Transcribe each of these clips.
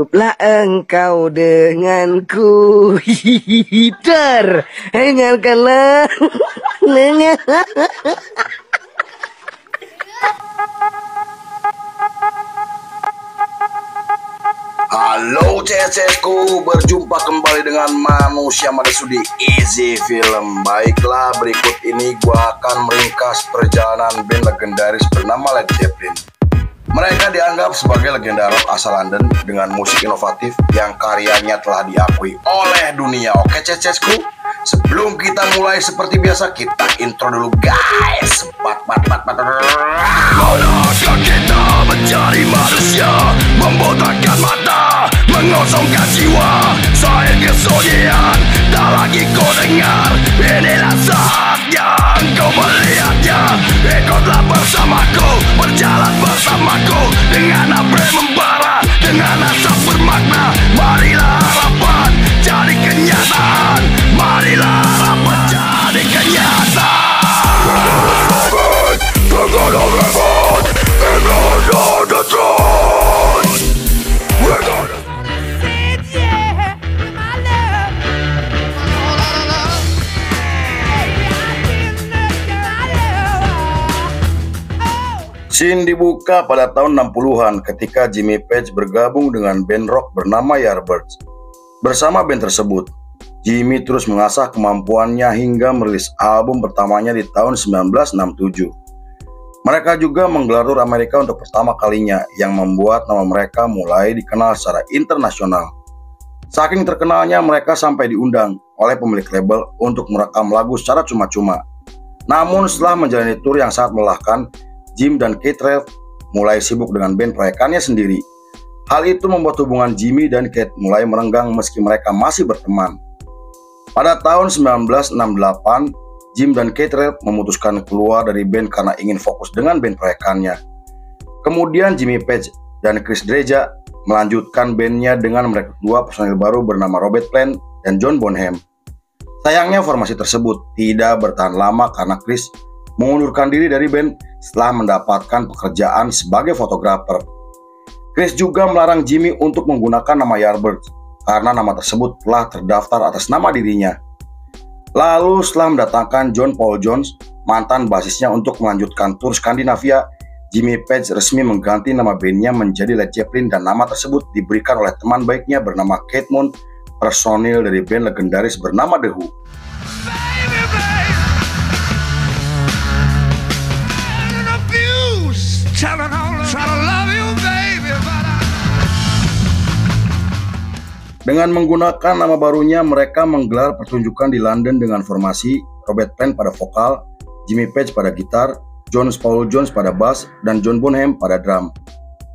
Hiduplah engkau denganku. Hider Dengarkanlah. Halo CSku, berjumpa kembali dengan manusia Madasudi. Easy Film. Baiklah, berikut ini gua akan meringkas perjalanan band legendaris bernama Led Zeppelin Mereka dianggap sebagai legenda rock asal London dengan musik inovatif yang karyanya telah diakui oleh dunia. Oke CSku, sebelum kita mulai seperti biasa, kita intro dulu guys. Bat, bat, bat, bat. Manakah kita mencari manusia Membotakkan mata Mengosongkan jiwa. Saya kesunyian Tak lagi kau dengar. Inilah saatnya Engkau melihatnya Ikutlah bersamaku Berjalan bersamaku Dengan apa Scene dibuka pada tahun 60-an ketika Jimmy Page bergabung dengan band rock bernama Yardbirds. Bersama band tersebut, Jimmy terus mengasah kemampuannya hingga merilis album pertamanya di tahun 1967. Mereka juga menggelar tur Amerika untuk pertama kalinya yang membuat nama mereka mulai dikenal secara internasional. Saking terkenalnya mereka sampai diundang oleh pemilik label untuk merekam lagu secara cuma-cuma. Namun setelah menjalani tur yang sangat melelahkan, Jim dan Kate Reid mulai sibuk dengan band proyekannya sendiri. Hal itu membuat hubungan Jimmy dan Kate mulai merenggang meski mereka masih berteman. Pada tahun 1968, Jim dan Kate Reid memutuskan keluar dari band karena ingin fokus dengan band proyekannya. Kemudian Jimmy Page dan Chris Dreja melanjutkan bandnya dengan merekrut dua personil baru bernama Robert Plant dan John Bonham. Sayangnya formasi tersebut tidak bertahan lama karena Chris mengundurkan diri dari band setelah mendapatkan pekerjaan sebagai fotografer. Chris juga melarang Jimmy untuk menggunakan nama Yardbirds karena nama tersebut telah terdaftar atas nama dirinya. Lalu setelah mendatangkan John Paul Jones, mantan basisnya untuk melanjutkan tur Skandinavia, Jimmy Page resmi mengganti nama bandnya menjadi Led Zeppelin dan nama tersebut diberikan oleh teman baiknya bernama Kate Moon, personil dari band legendaris bernama The Who. Dengan menggunakan nama barunya, mereka menggelar pertunjukan di London dengan formasi Robert Plant pada vokal, Jimmy Page pada gitar, John Paul Jones pada bass, dan John Bonham pada drum.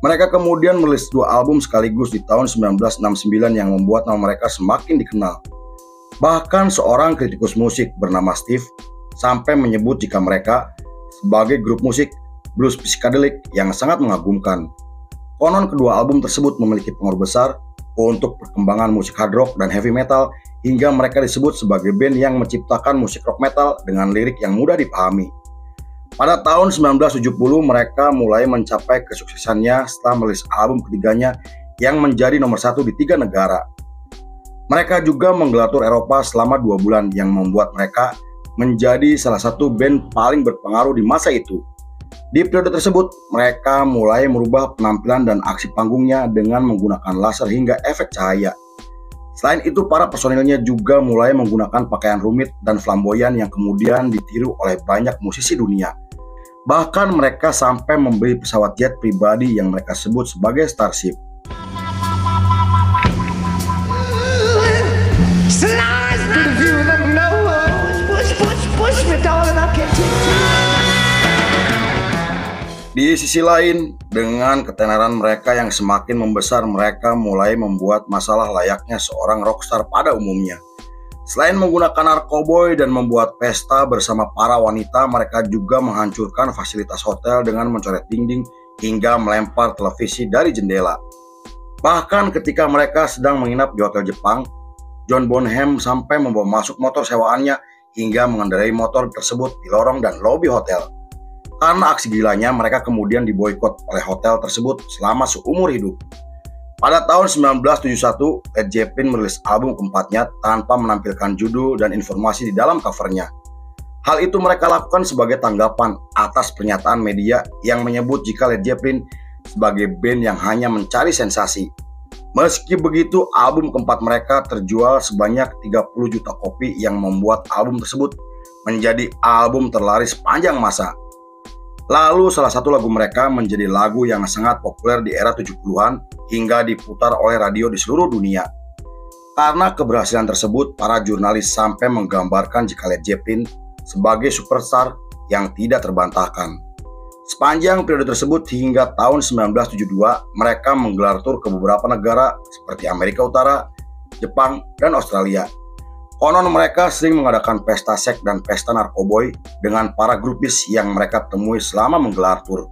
Mereka kemudian merilis dua album sekaligus di tahun 1969 yang membuat nama mereka semakin dikenal. Bahkan seorang kritikus musik bernama Steve sampai menyebut jika mereka sebagai grup musik blues psychedelic yang sangat mengagumkan. Konon kedua album tersebut memiliki pengaruh besar untuk perkembangan musik hard rock dan heavy metal hingga mereka disebut sebagai band yang menciptakan musik rock metal dengan lirik yang mudah dipahami. Pada tahun 1970 mereka mulai mencapai kesuksesannya setelah merilis album ketiganya yang menjadi nomor satu di tiga negara. Mereka juga menggelar tur Eropa selama dua bulan yang membuat mereka menjadi salah satu band paling berpengaruh di masa itu. Di periode tersebut, mereka mulai merubah penampilan dan aksi panggungnya dengan menggunakan laser hingga efek cahaya. Selain itu, para personilnya juga mulai menggunakan pakaian rumit dan flamboyan yang kemudian ditiru oleh banyak musisi dunia. Bahkan mereka sampai membeli pesawat jet pribadi yang mereka sebut sebagai Starship. Di sisi lain, dengan ketenaran mereka yang semakin membesar, mereka mulai membuat masalah layaknya seorang rockstar pada umumnya. Selain menggunakan narkoboy dan membuat pesta bersama para wanita, mereka juga menghancurkan fasilitas hotel dengan mencoret dinding hingga melempar televisi dari jendela. Bahkan ketika mereka sedang menginap di hotel Jepang, John Bonham sampai membawa masuk motor sewaannya hingga mengendarai motor tersebut di lorong dan lobi hotel. Karena aksi gilanya, mereka kemudian diboykot oleh hotel tersebut selama seumur hidup. Pada tahun 1971, Led Zeppelin merilis album keempatnya tanpa menampilkan judul dan informasi di dalam covernya. Hal itu mereka lakukan sebagai tanggapan atas pernyataan media yang menyebut jika Led Zeppelin sebagai band yang hanya mencari sensasi. Meski begitu, album keempat mereka terjual sebanyak 30 juta kopi yang membuat album tersebut menjadi album terlaris sepanjang masa. Lalu salah satu lagu mereka menjadi lagu yang sangat populer di era 70-an hingga diputar oleh radio di seluruh dunia. Karena keberhasilan tersebut, para jurnalis sampai menggambarkan jika Led Zeppelin sebagai superstar yang tidak terbantahkan. Sepanjang periode tersebut hingga tahun 1972, mereka menggelar tur ke beberapa negara seperti Amerika Utara, Jepang, dan Australia Konon mereka sering mengadakan pesta seks dan pesta narkoboy dengan para grupis yang mereka temui selama menggelar tur.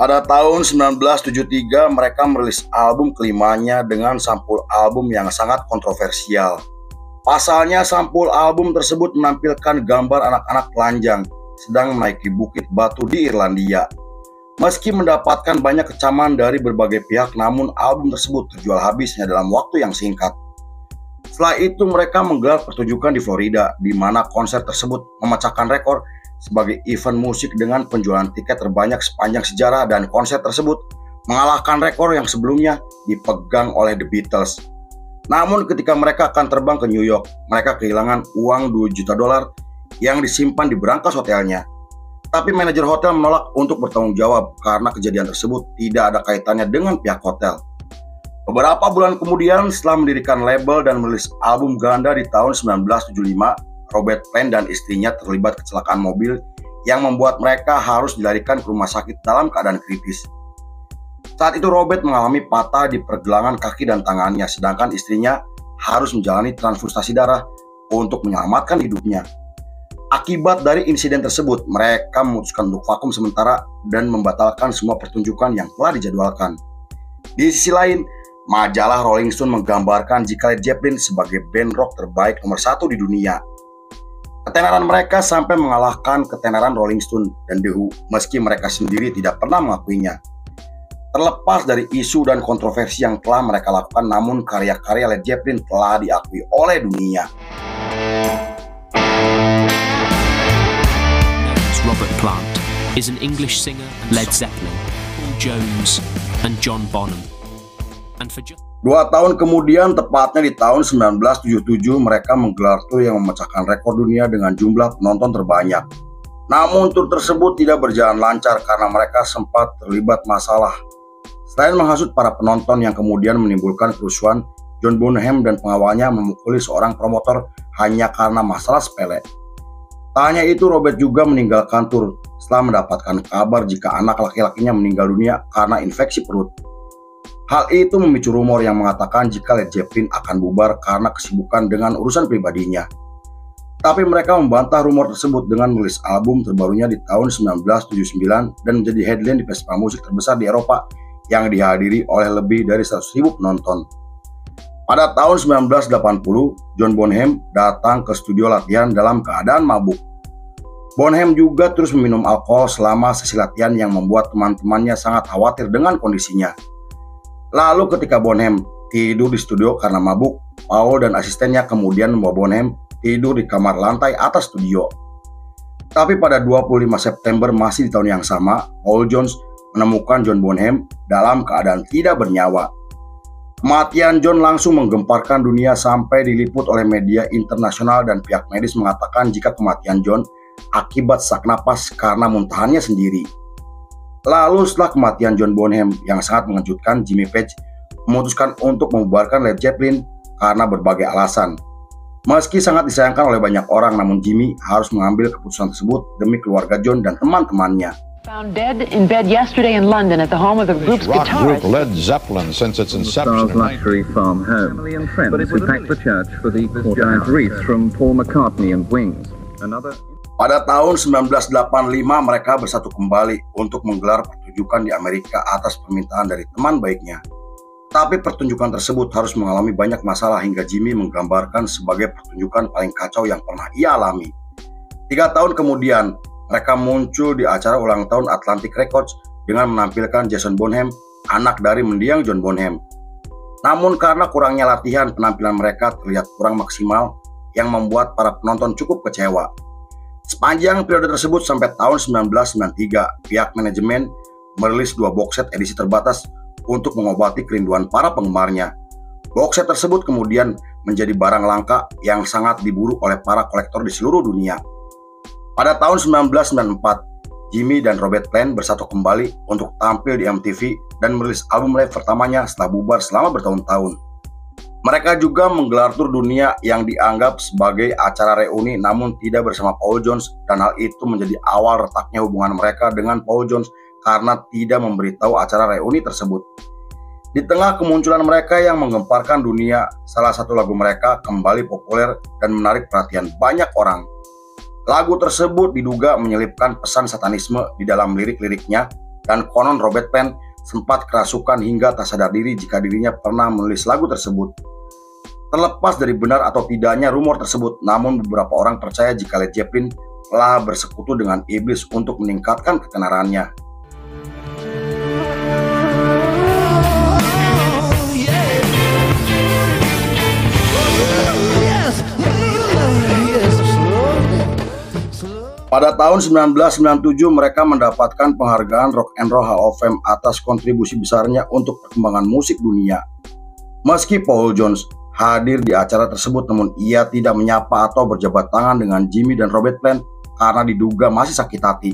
Pada tahun 1973 mereka merilis album kelimanya dengan sampul album yang sangat kontroversial Pasalnya sampul album tersebut menampilkan gambar anak-anak telanjang sedang menaiki bukit batu di Irlandia. Meski mendapatkan banyak kecaman dari berbagai pihak, namun album tersebut terjual habisnya dalam waktu yang singkat. Setelah itu mereka menggelar pertunjukan di Florida, di mana konser tersebut memecahkan rekor sebagai event musik dengan penjualan tiket terbanyak sepanjang sejarah dan konser tersebut mengalahkan rekor yang sebelumnya dipegang oleh The Beatles. Namun ketika mereka akan terbang ke New York, mereka kehilangan uang 2 juta dolar yang disimpan di berangkas hotelnya. Tapi manajer hotel menolak untuk bertanggung jawab karena kejadian tersebut tidak ada kaitannya dengan pihak hotel. Beberapa bulan kemudian setelah mendirikan label dan merilis album ganda di tahun 1975, Robert Plant dan istrinya terlibat kecelakaan mobil yang membuat mereka harus dilarikan ke rumah sakit dalam keadaan kritis. Saat itu Robert mengalami patah di pergelangan kaki dan tangannya, sedangkan istrinya harus menjalani transfusasi darah untuk menyelamatkan hidupnya. Akibat dari insiden tersebut, mereka memutuskan untuk vakum sementara dan membatalkan semua pertunjukan yang telah dijadwalkan. Di sisi lain, majalah Rolling Stone menggambarkan jika Led Zeppelin sebagai band rock terbaik nomor satu di dunia. Ketenaran mereka sampai mengalahkan ketenaran Rolling Stone dan The Who, meski mereka sendiri tidak pernah mengakuinya. Terlepas dari isu dan kontroversi yang telah mereka lakukan, namun karya-karya Led Zeppelin telah diakui oleh dunia. Robert Plant is an English singer, Led Zeppelin, Paul Jones, and John Bonham. And for just Dua tahun kemudian, tepatnya di tahun 1977, mereka menggelar tur yang memecahkan rekor dunia dengan jumlah penonton terbanyak. Namun tur tersebut tidak berjalan lancar karena mereka sempat terlibat masalah Selain menghasut para penonton yang kemudian menimbulkan kerusuhan, John Bonham dan pengawalnya memukuli seorang promotor hanya karena masalah sepele. Tak hanya itu, Robert juga meninggalkan tur setelah mendapatkan kabar jika anak laki-lakinya meninggal dunia karena infeksi perut. Hal itu memicu rumor yang mengatakan jika Led Zeppelin akan bubar karena kesibukan dengan urusan pribadinya. Tapi mereka membantah rumor tersebut dengan menulis album terbarunya di tahun 1979 dan menjadi headline di festival musik terbesar di Eropa yang dihadiri oleh lebih dari 100.000 penonton. Pada tahun 1980, John Bonham datang ke studio latihan dalam keadaan mabuk. Bonham juga terus meminum alkohol selama sesi latihan yang membuat teman-temannya sangat khawatir dengan kondisinya. Lalu ketika Bonham tidur di studio karena mabuk, Paul dan asistennya kemudian membawa Bonham tidur di kamar lantai atas studio. Tapi pada 25 September masih di tahun yang sama, Paul Jones menemukan John Bonham dalam keadaan tidak bernyawa. Kematian John langsung menggemparkan dunia sampai diliput oleh media internasional dan pihak medis mengatakan jika kematian John akibat sak napas karena muntahannya sendiri. Lalu setelah kematian John Bonham yang sangat mengejutkan, Jimmy Page memutuskan untuk membubarkan Led Zeppelin karena berbagai alasan. Meski sangat disayangkan oleh banyak orang, namun Jimmy harus mengambil keputusan tersebut demi keluarga John dan teman-temannya. Found dead in bed yesterday in London at the home of the group's rock guitarist. group Led Zeppelin since its inception. in luxury farm home. Family and friends who packed the church for the giant wreath from Paul McCartney and Wings. Another Pada tahun 1985 mereka bersatu kembali untuk menggelar pertunjukan di Amerika atas permintaan dari teman baiknya. Tapi pertunjukan tersebut harus mengalami banyak masalah hingga Jimmy menggambarkan sebagai pertunjukan paling kacau yang pernah ia alami. Tiga tahun kemudian, mereka muncul di acara ulang tahun Atlantic Records dengan menampilkan Jason Bonham, anak dari mendiang John Bonham. Namun karena kurangnya latihan, penampilan mereka terlihat kurang maksimal yang membuat para penonton cukup kecewa. Sepanjang periode tersebut sampai tahun 1993, pihak manajemen merilis dua box set edisi terbatas untuk mengobati kerinduan para penggemarnya. Box set tersebut kemudian menjadi barang langka yang sangat diburu oleh para kolektor di seluruh dunia. Pada tahun 1994, Jimmy dan Robert Plant bersatu kembali untuk tampil di MTV dan merilis album live pertamanya setelah bubar selama bertahun-tahun. Mereka juga menggelar tur dunia yang dianggap sebagai acara reuni namun tidak bersama Paul Jones dan hal itu menjadi awal retaknya hubungan mereka dengan Paul Jones karena tidak memberitahu acara reuni tersebut. Di tengah kemunculan mereka yang menggemparkan dunia, salah satu lagu mereka kembali populer dan menarik perhatian banyak orang. Lagu tersebut diduga menyelipkan pesan satanisme di dalam lirik-liriknya dan konon Robert Penn sempat kerasukan hingga tak sadar diri jika dirinya pernah menulis lagu tersebut. Terlepas dari benar atau tidaknya rumor tersebut, namun beberapa orang percaya jika Led Zeppelin telah bersekutu dengan iblis untuk meningkatkan ketenarannya. Pada tahun 1997 mereka mendapatkan penghargaan Rock and Roll Hall of Fame atas kontribusi besarnya untuk perkembangan musik dunia. Meski Paul Jones hadir di acara tersebut namun ia tidak menyapa atau berjabat tangan dengan Jimmy dan Robert Plant karena diduga masih sakit hati.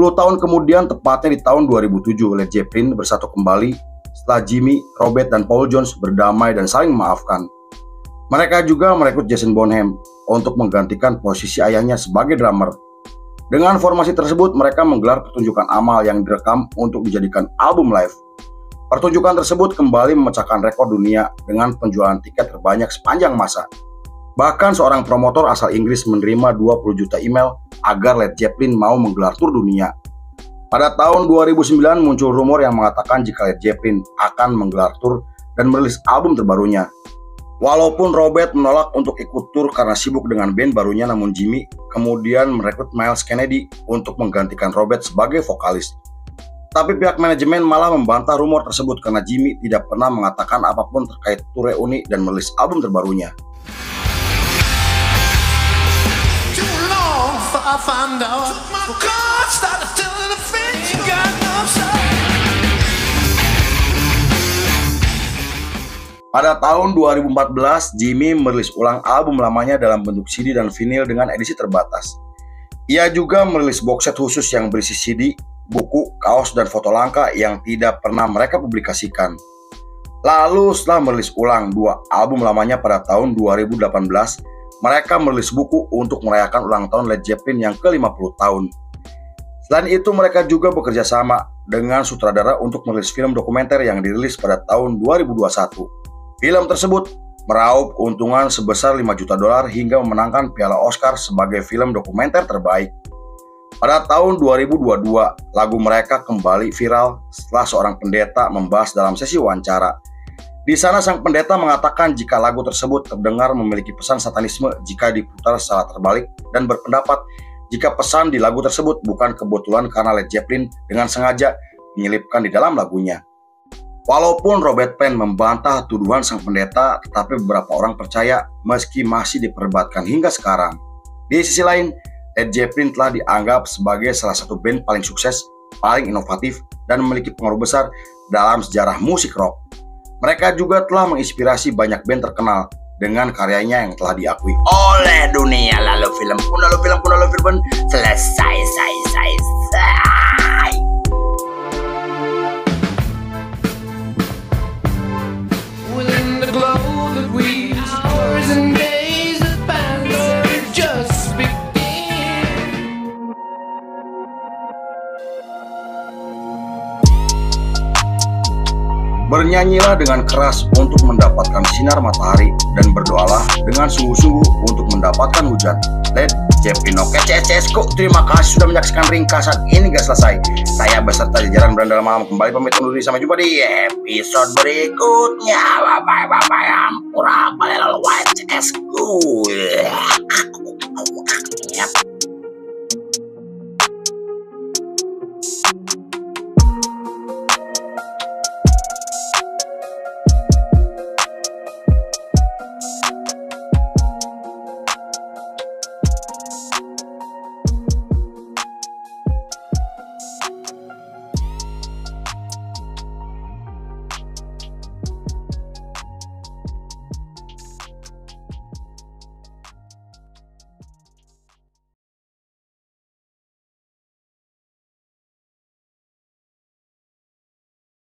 10 tahun kemudian tepatnya di tahun 2007 Led Zeppelin bersatu kembali setelah Jimmy, Robert, dan Paul Jones berdamai dan saling memaafkan. Mereka juga merekrut Jason Bonham untuk menggantikan posisi ayahnya sebagai drummer. Dengan formasi tersebut, mereka menggelar pertunjukan amal yang direkam untuk dijadikan album live. Pertunjukan tersebut kembali memecahkan rekor dunia dengan penjualan tiket terbanyak sepanjang masa. Bahkan seorang promotor asal Inggris menerima 20 juta email agar Led Zeppelin mau menggelar tur dunia. Pada tahun 2009 muncul rumor yang mengatakan jika Led Zeppelin akan menggelar tur dan merilis album terbarunya. Walaupun Robert menolak untuk ikut tur karena sibuk dengan band barunya namun Jimmy kemudian merekrut Miles Kennedy untuk menggantikan Robert sebagai vokalis. Tapi pihak manajemen malah membantah rumor tersebut karena Jimmy tidak pernah mengatakan apa pun terkait tur reuni dan merilis album terbarunya. Pada tahun 2014, Jimmy merilis ulang album lamanya dalam bentuk CD dan vinyl dengan edisi terbatas. Ia juga merilis box set khusus yang berisi CD, buku, kaos, dan foto langka yang tidak pernah mereka publikasikan. Lalu setelah merilis ulang dua album lamanya pada tahun 2018, mereka merilis buku untuk merayakan ulang tahun Led Zeppelin yang ke-50 tahun. Selain itu, mereka juga bekerja sama dengan sutradara untuk merilis film dokumenter yang dirilis pada tahun 2021. Film tersebut meraup keuntungan sebesar 5 juta dolar hingga memenangkan Piala Oscar sebagai film dokumenter terbaik. Pada tahun 2022, lagu mereka kembali viral setelah seorang pendeta membahas dalam sesi wawancara. Di sana sang pendeta mengatakan jika lagu tersebut terdengar memiliki pesan satanisme jika diputar secara terbalik dan berpendapat jika pesan di lagu tersebut bukan kebetulan karena Led Zeppelin dengan sengaja menyelipkan di dalam lagunya. Walaupun Robert Penn membantah tuduhan sang pendeta, tetapi beberapa orang percaya meski masih diperdebatkan hingga sekarang. Di sisi lain, Led Zeppelin telah dianggap sebagai salah satu band paling sukses, paling inovatif, dan memiliki pengaruh besar dalam sejarah musik rock. Mereka juga telah menginspirasi banyak band terkenal dengan karyanya yang telah diakui oleh dunia. Lalu film pun, lalu film pun, lalu film pun selesai, selesai, selesai. Bernyanyilah dengan keras untuk mendapatkan sinar matahari dan berdoalah dengan sungguh-sungguh untuk mendapatkan hujan. Led Zeppelin. Oke, kok terima kasih sudah menyaksikan ringkasan ini gak selesai. Saya beserta jajaran berandal malam kembali pamit undur diri. Sampai jumpa di episode berikutnya. Bye-bye, ya ampura, bye, ya, lalu CSCSku. Yep. Ya.